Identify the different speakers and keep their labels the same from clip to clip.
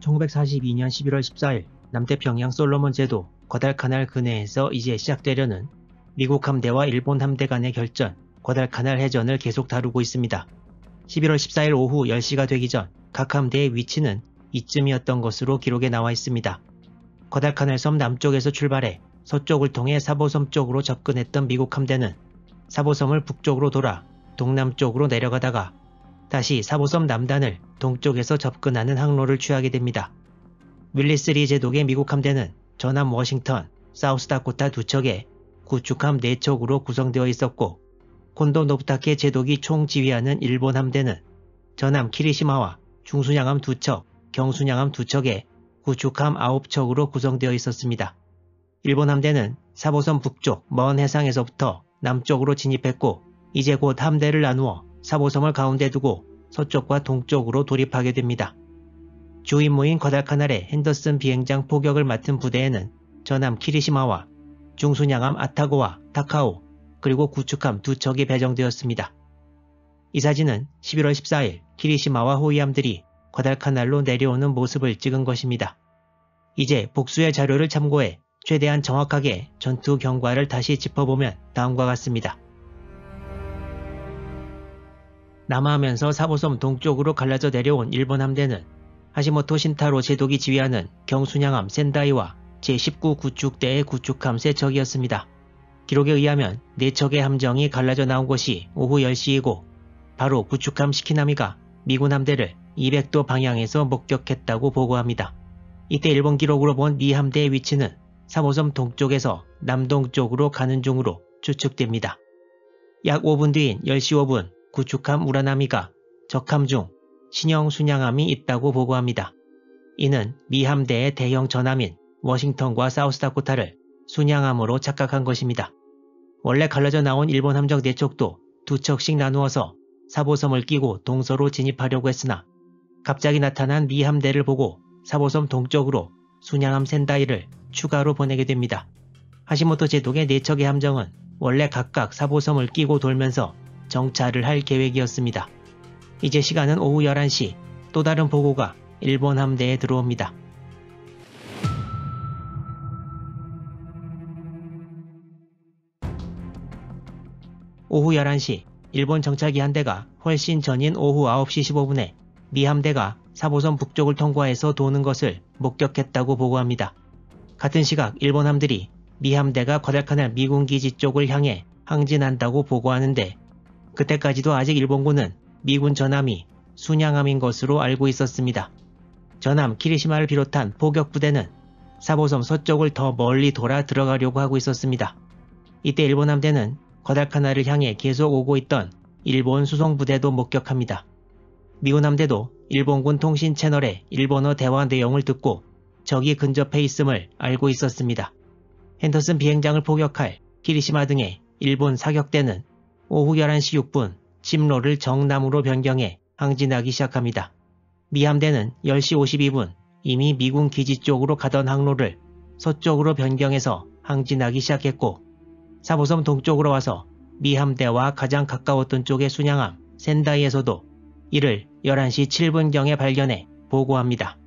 Speaker 1: 1942년 11월 14일 남태평양 솔로몬 제도 과달카날 근해에서 이제 시작되려는 미국 함대와 일본 함대 간의 결전, 과달카날 해전을 계속 다루고 있습니다. 11월 14일 오후 10시가 되기 전 각 함대의 위치는 이쯤이었던 것으로 기록에 나와 있습니다. 과달카날 섬 남쪽에서 출발해 서쪽을 통해 사보섬 쪽으로 접근했던 미국 함대는 사보섬을 북쪽으로 돌아 동남쪽으로 내려가다가 다시 사보섬 남단을 동쪽에서 접근하는 항로를 취하게 됩니다. 윌리스리 제독의 미국 함대는 전함 워싱턴, 사우스다코타 두 척에 구축함 4척으로 구성되어 있었고 콘도 노부타케 제독이 총지휘하는 일본 함대는 전함 키리시마와 중순양함 2척, 경순양함 2척에 구축함 9척으로 구성되어 있었습니다. 일본 함대는 사보섬 북쪽 먼 해상에서부터 남쪽으로 진입했고 이제 곧 함대를 나누어 사보섬을 가운데 두고 서쪽과 동쪽으로 돌입하게 됩니다. 주 임무인 과달카날의 핸더슨 비행장 포격을 맡은 부대에는 전함 키리시마와 중순양함 아타고와 타카오 그리고 구축함 두 척이 배정되었습니다. 이 사진은 11월 14일 키리시마와 호위함들이 과달카날로 내려오는 모습을 찍은 것입니다. 이제 복수의 자료를 참고해 최대한 정확하게 전투 경과를 다시 짚어보면 다음과 같습니다. 남하하면서 사보섬 동쪽으로 갈라져 내려온 일본 함대는 하시모토 신타로 제독이 지휘하는 경순양함 센다이와 제19 구축대의 구축함 3척이었습니다. 기록에 의하면 4척의 함정이 갈라져 나온 것이 오후 10시이고 바로 구축함 시키나미가 미군 함대를 200도 방향에서 목격했다고 보고합니다. 이때 일본 기록으로 본 미 함대의 위치는 사보섬 동쪽에서 남동쪽으로 가는 중으로 추측됩니다. 약 5분 뒤인 10시 5분 구축함 우라나미가 적함 중 신형 순양함이 있다고 보고합니다. 이는 미 함대의 대형 전함인 워싱턴과 사우스다코타를 순양함으로 착각한 것입니다. 원래 갈라져 나온 일본 함정 4척도 두 척씩 나누어서 사보섬을 끼고 동서로 진입하려고 했으나 갑자기 나타난 미 함대를 보고 사보섬 동쪽으로 순양함 센다이를 추가로 보내게 됩니다. 하시모토 제독의 4척의 함정은 원래 각각 사보섬을 끼고 돌면서 정찰을 할 계획이었습니다. 이제 시간은 오후 11시 또 다른 보고가 일본 함대에 들어옵니다. 오후 11시 일본 정찰기 한 대가 훨씬 전인 오후 9시 15분에 미 함대가 사보섬 북쪽을 통과해서 도는 것을 목격했다고 보고합니다. 같은 시각 일본 함들이 미 함대가 과달카날 미군 기지 쪽을 향해 항진한다고 보고하는데 그때까지도 아직 일본군은 미군 전함이 순양함인 것으로 알고 있었습니다. 전함 키리시마를 비롯한 포격부대는 사보섬 서쪽을 더 멀리 돌아 들어가려고 하고 있었습니다. 이때 일본 함대는 과달카나를 향해 계속 오고 있던 일본 수송부대도 목격합니다. 미군 함대도 일본군 통신 채널의 일본어 대화 내용을 듣고 적이 근접해 있음을 알고 있었습니다. 핸더슨 비행장을 포격할 키리시마 등의 일본 사격대는 오후 11시 6분 침로를 정남으로 변경해 항진하기 시작합니다. 미 함대는 10시 52분 이미 미군 기지 쪽으로 가던 항로를 서쪽으로 변경해서 항진하기 시작했고 사보섬 동쪽으로 와서 미 함대와 가장 가까웠던 쪽의 순양함 센다이에서도 이를 11시 7분경에 발견해 보고합니다.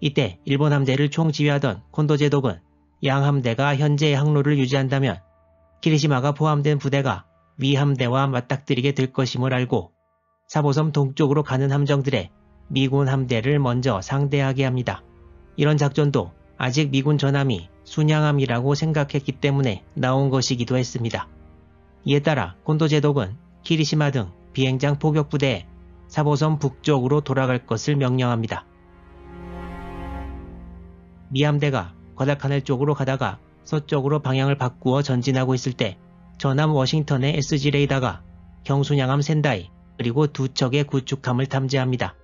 Speaker 1: 이때 일본 함대를 총지휘하던 콘도 제독은 양 함대가 현재의 항로를 유지한다면 키리시마가 포함된 부대가 위 함대와 맞닥뜨리게 될 것임을 알고 사보섬 동쪽으로 가는 함정들의 미군 함대를 먼저 상대하게 합니다. 이런 작전도 아직 미군 전함이 순양함이라고 생각했기 때문에 나온 것이기도 했습니다. 이에 따라 콘도 제독은 키리시마 등 비행장 포격부대에 사보섬 북쪽으로 돌아갈 것을 명령합니다. 미함대가 과다카넬 쪽으로 가다가 서쪽으로 방향을 바꾸어 전진하고 있을 때 전함 워싱턴의 SG 레이더가 경순양함 센다이 그리고 두 척의 구축함을 탐지합니다.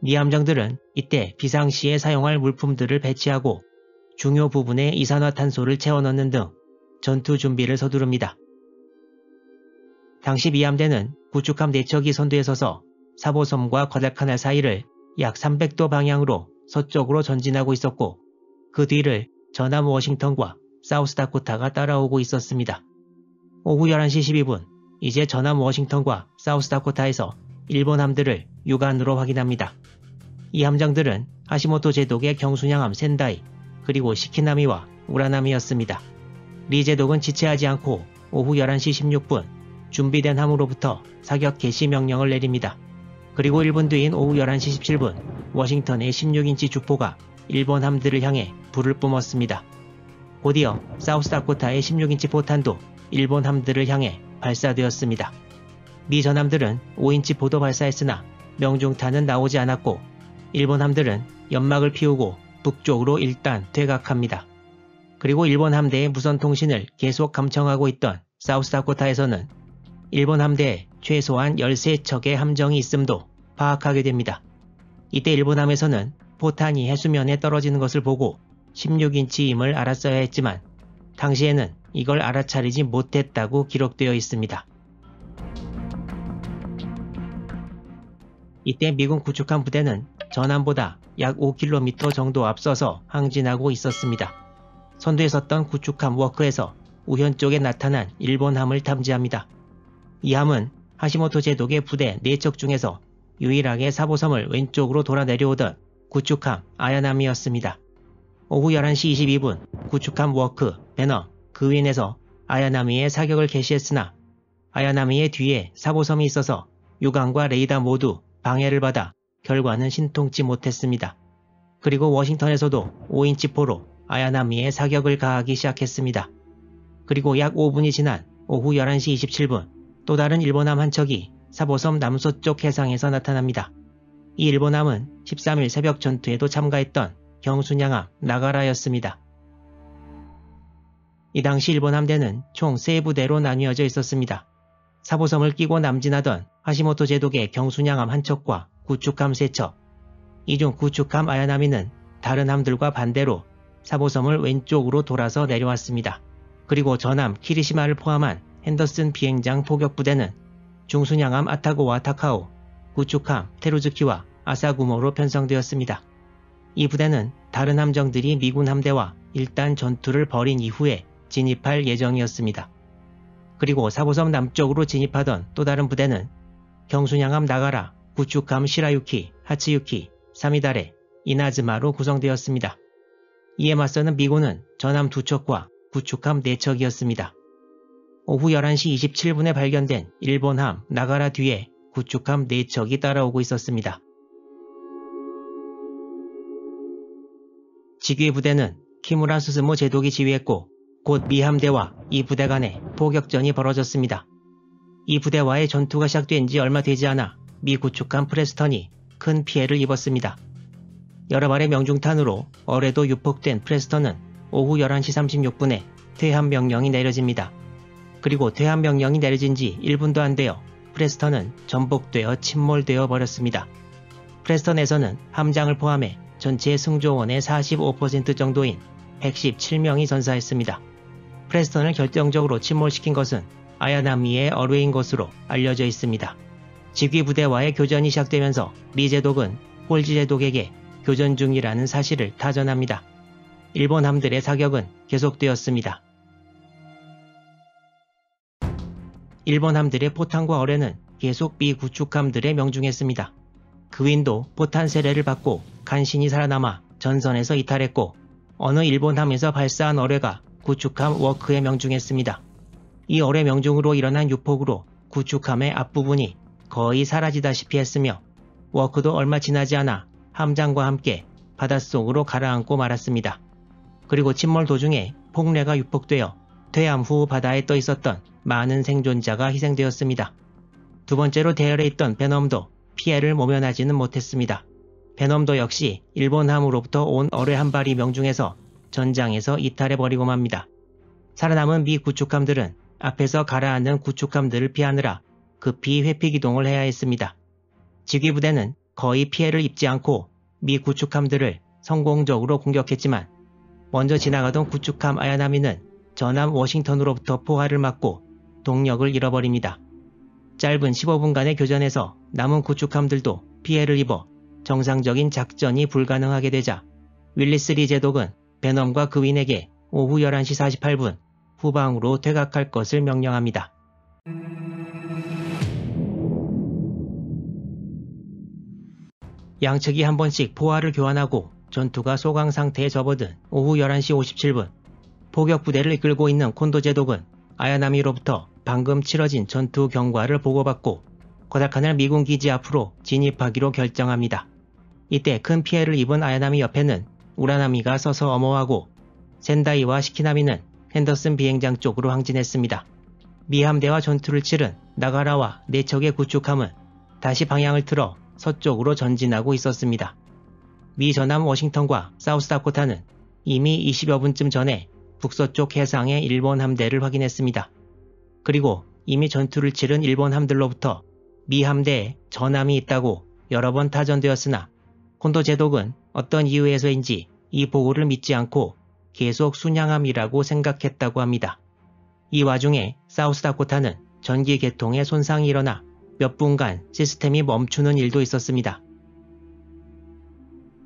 Speaker 1: 미 함정들은 이때 비상시에 사용할 물품들을 배치하고 중요 부분에 이산화탄소를 채워넣는 등 전투 준비를 서두릅니다. 당시 미함대는 구축함 4척이 선두에 서서 사보섬과 과달카날 사이를 약 300도 방향으로 서쪽으로 전진하고 있었고 그 뒤를 전함 워싱턴과 사우스다코타가 따라오고 있었습니다. 오후 11시 12분 이제 전함 워싱턴과 사우스다코타에서 일본 함들을 육안으로 확인합니다. 이 함정들은 하시모토 제독의 경순양함 센다이, 그리고 시키나미와 우라나미였습니다. 리 제독은 지체하지 않고 오후 11시 16분 준비된 함으로부터 사격 개시 명령을 내립니다. 그리고 1분 뒤인 오후 11시 17분 워싱턴의 16인치 주포가 일본 함들을 향해 불을 뿜었습니다. 곧이어 사우스다코타의 16인치 포탄도 일본 함들을 향해 발사되었습니다. 미 전함들은 5인치 포도 발사했으나 명중탄은 나오지 않았고 일본 함들은 연막을 피우고 북쪽으로 일단 퇴각합니다. 그리고 일본 함대의 무선 통신을 계속 감청하고 있던 사우스다코타에서는 일본 함대에 최소한 13척의 함정이 있음도 파악하게 됩니다. 이때 일본 함에서는 포탄이 해수면에 떨어지는 것을 보고 16인치임을 알았어야 했지만 당시에는 이걸 알아차리지 못했다고 기록되어 있습니다. 이때 미군 구축함 부대는 전함보다 약 5km 정도 앞서서 항진하고 있었습니다. 선두에 섰던 구축함 워크에서 우현 쪽에 나타난 일본 함을 탐지합니다. 이 함은 하시모토 제독의 부대 4척 중에서 유일하게 사보섬을 왼쪽으로 돌아 내려오던 구축함 아야나미였습니다. 오후 11시 22분 구축함 워크, 배넘, 그윈에서 아야나미에 사격을 개시했으나 아야나미의 뒤에 사보섬이 있어서 유광과 레이더 모두 방해를 받아 결과는 신통치 못했습니다. 그리고 워싱턴에서도 5인치 포로 아야나미의 사격을 가하기 시작했습니다. 그리고 약 5분이 지난 오후 11시 27분 또 다른 일본함 한 척이 사보섬 남서쪽 해상에서 나타납니다. 이 일본함은 13일 새벽 전투에도 참가했던 경순양함 나가라였습니다. 이 당시 일본 함대는 총 3부대로 나뉘어져 있었습니다. 사보섬을 끼고 남진하던 하시모토 제독의 경순양함 한 척과 구축함 3척. 이 중 구축함 아야나미는 다른 함들과 반대로 사보섬을 왼쪽으로 돌아서 내려왔습니다. 그리고 전함 키리시마를 포함한 핸더슨 비행장 포격부대는 중순양함 아타고와 타카오, 구축함 테루즈키와 아사구모로 편성되었습니다. 이 부대는 다른 함정들이 미군 함대와 일단 전투를 벌인 이후에 진입할 예정이었습니다. 그리고 사보섬 남쪽으로 진입하던 또 다른 부대는 경순양함 나가라, 구축함 시라유키, 하츠유키, 사미다레, 이나즈마로 구성되었습니다. 이에 맞서는 미군은 전함 두 척과 구축함 4척이었습니다. 오후 11시 27분에 발견된 일본함 나가라 뒤에 구축함 4척이 따라오고 있었습니다. 직위 부대는 키무라 스스무 제독이 지휘했고 곧 미함대와 이 부대 간에 포격전이 벌어졌습니다. 이 부대와의 전투가 시작된 지 얼마 되지 않아 미 구축함 프레스턴이 큰 피해를 입었습니다. 여러 발의 명중탄으로 어뢰도 유폭된 프레스턴은 오후 11시 36분에 퇴함 명령이 내려집니다. 그리고 퇴함 명령이 내려진 지 1분도 안 되어 프레스턴은 전복되어 침몰되어 버렸습니다. 프레스턴에서는 함장을 포함해 전체 승조원의 45% 정도인 117명이 전사했습니다. 프레스턴을 결정적으로 침몰시킨 것은 아야나미의 어뢰인 것으로 알려져 있습니다. 직위 부대와의 교전이 시작되면서 리 제독은 홀지 제독에게 교전 중이라는 사실을 타전합니다. 일본 함들의 사격은 계속되었습니다. 일본 함들의 포탄과 어뢰는 계속 비구축함들의 명중했습니다. 그윈도 포탄 세례를 받고 간신히 살아남아 전선에서 이탈했고 어느 일본 함에서 발사한 어뢰가 구축함 워크에 명중했습니다. 이 어뢰 명중으로 일어난 유폭으로 구축함의 앞부분이 거의 사라지다시피 했으며 워크도 얼마 지나지 않아 함장과 함께 바닷속으로 가라앉고 말았습니다. 그리고 침몰 도중에 폭래가 유폭되어 퇴함 후 바다에 떠 있었던 많은 생존자가 희생되었습니다. 두 번째로 대열에 있던 베넘도 피해를 모면하지는 못했습니다. 베넘도 역시 일본함으로부터 온 어뢰 한 발이 명중해서 전장에서 이탈해버리고 맙니다. 살아남은 미 구축함들은 앞에서 가라앉는 구축함들을 피하느라 급히 회피 기동을 해야 했습니다. 직위부대는 거의 피해를 입지 않고 미 구축함들을 성공적으로 공격했지만 먼저 지나가던 구축함 아야나미는 전함 워싱턴으로부터 포화를 맞고 동력을 잃어버립니다. 짧은 15분간의 교전에서 남은 구축함들도 피해를 입어 정상적인 작전이 불가능하게 되자 윌리스 리 제독은 베넘과 그윈에게 오후 11시 48분 후방으로 퇴각할 것을 명령합니다. 양측이 한 번씩 포화를 교환하고 전투가 소강 상태에 접어든 오후 11시 57분 포격 부대를 이끌고 있는 콘도 제독은 아야나미로부터 방금 치러진 전투 경과를 보고받고 고달카날 미군 기지 앞으로 진입하기로 결정합니다. 이때 큰 피해를 입은 아야나미 옆에는 우라나미가 서서 엄호하고 센다이와 시키나미는 핸더슨 비행장 쪽으로 항진했습니다. 미 함대와 전투를 치른 나가라와 내척의 구축함은 다시 방향을 틀어 서쪽으로 전진하고 있었습니다. 미 전함 워싱턴과 사우스다코타는 이미 20여 분쯤 전에 북서쪽 해상의 일본 함대를 확인했습니다. 그리고 이미 전투를 치른 일본 함들로부터 미 함대에 전함이 있다고 여러 번 타전되었으나 콘도 제독은 어떤 이유에서인지 이 보고를 믿지 않고 계속 순양함이라고 생각했다고 합니다. 이 와중에 사우스다코타는 전기 계통에 손상이 일어나 몇 분간 시스템이 멈추는 일도 있었습니다.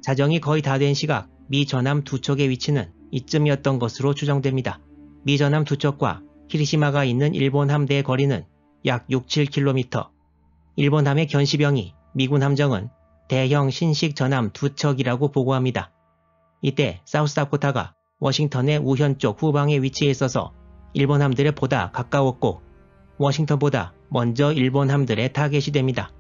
Speaker 1: 자정이 거의 다 된 시각 미 전함 두 척의 위치는 이쯤이었던 것으로 추정됩니다. 미 전함 두 척과 히리시마가 있는 일본 함대의 거리는 약 6, 7km. 일본 함의 견시병이 미군 함정은 대형 신식 전함 두 척이라고 보고합니다. 이때 사우스다코타가 워싱턴의 우현 쪽 후방에 위치해 있어서 일본 함들에 보다 가까웠고 워싱턴보다 먼저 일본 함들의 타겟이 됩니다.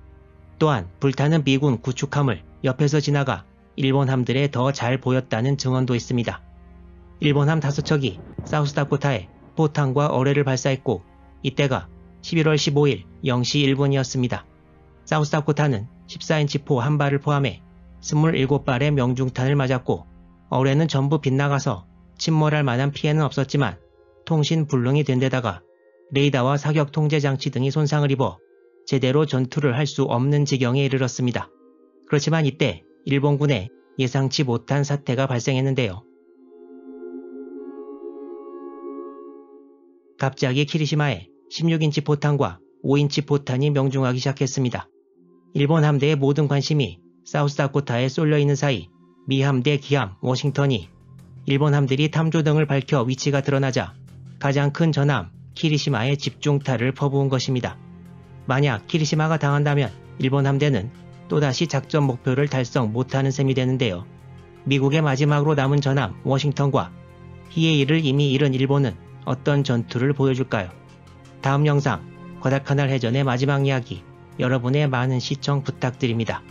Speaker 1: 또한 불타는 미군 구축함을 옆에서 지나가 일본 함들에 더 잘 보였다는 증언도 있습니다. 일본 함 다섯 척이 사우스다코타에 포탄과 어뢰를 발사했고 이때가 11월 15일 0시 1분이었습니다. 사우스다코타는 14인치 포 한 발을 포함해 27발의 명중탄을 맞았고 어뢰는 전부 빗나가서 침몰할 만한 피해는 없었지만 통신 불능이 된 데다가 레이더와 사격 통제 장치 등이 손상을 입어 제대로 전투를 할 수 없는 지경에 이르렀습니다. 그렇지만 이때 일본군에 예상치 못한 사태가 발생했는데요. 갑자기 키리시마에 16인치 포탄과 5인치 포탄이 명중하기 시작했습니다. 일본 함대의 모든 관심이 사우스다코타에 쏠려 있는 사이 미 함대 기함 워싱턴이 일본 함들이 탐조 등을 밝혀 위치가 드러나자 가장 큰 전함 키리시마에 집중타를 퍼부은 것입니다. 만약 키리시마가 당한다면 일본 함대는 또다시 작전 목표를 달성 못하는 셈이 되는데요. 미국의 마지막으로 남은 전함 워싱턴과 희의 일을 이미 잃은 일본은 어떤 전투를 보여줄까요? 다음 영상 과다카날 해전의 마지막 이야기 여러분의 많은 시청 부탁드립니다.